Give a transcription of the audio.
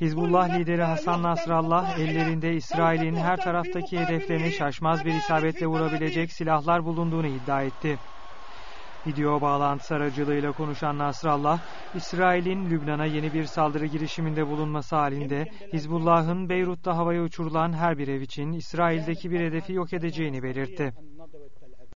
Hizbullah lideri Hasan Nasrallah ellerinde İsrail'in her taraftaki hedeflerini şaşmaz bir isabetle vurabilecek silahlar bulunduğunu iddia etti. Video bağlantısı aracılığıyla konuşan Nasrallah, İsrail'in Lübnan'a yeni bir saldırı girişiminde bulunması halinde Hizbullah'ın Beyrut'ta havaya uçurulan her bir ev için İsrail'deki bir hedefi yok edeceğini belirtti.